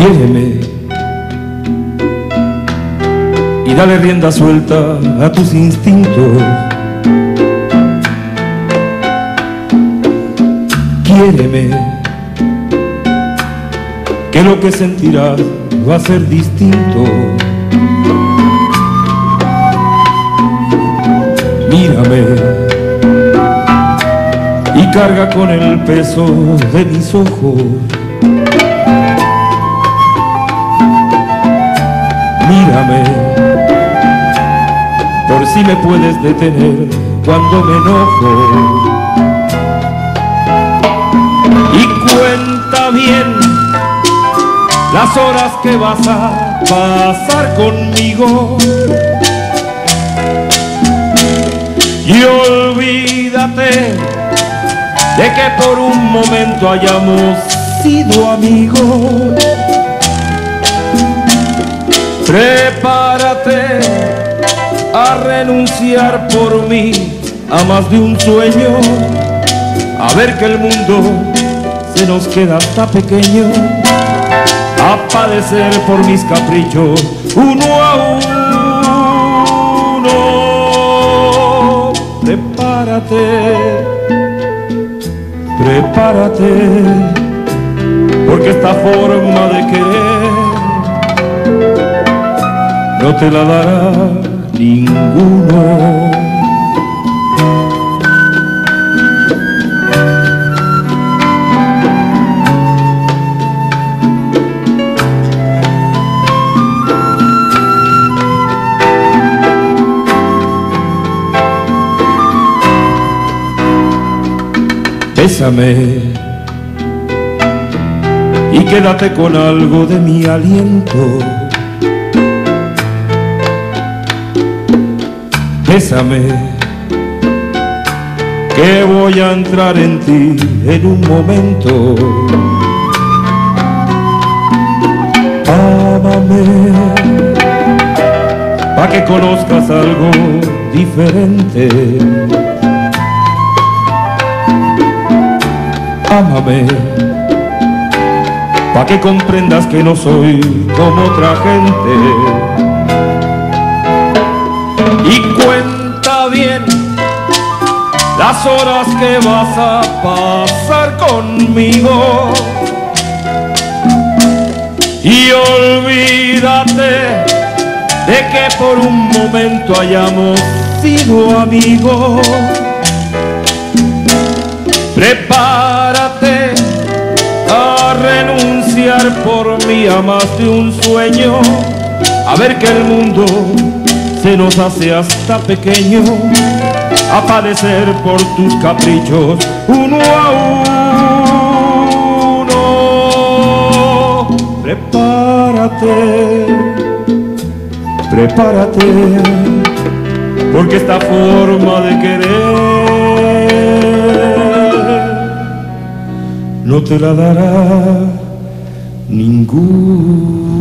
Quiéreme y dale rienda suelta a tus instintos. Quiéreme, que lo que sentirás va a ser distinto. Mírame y carga con el peso de mis ojos. Por si me puedes detener cuando me enojo. Y cuenta bien las horas que vas a pasar conmigo. Y olvídate de que por un momento hayamos sido amigos. Prepárate a renunciar por mí a más de un sueño, a ver que el mundo se nos queda hasta pequeño, a padecer por mis caprichos uno a uno. Prepárate, prepárate, porque esta forma de querer no te la dará ninguno. Bésame y quédate con algo de mi aliento. Bésame, que voy a entrar en ti en un momento. Ámame, pa' que conozcas algo diferente. Ámame, pa' que comprendas que no soy como otra gente. Y las horas que vas a pasar conmigo. Y olvídate de que por un momento hayamos sido amigos. Prepárate a renunciar por mí a más de un sueño, a ver que el mundo se nos hace hasta pequeño, a padecer por tus caprichos uno a uno. Prepárate, prepárate, porque esta forma de querer no te la dará ninguno.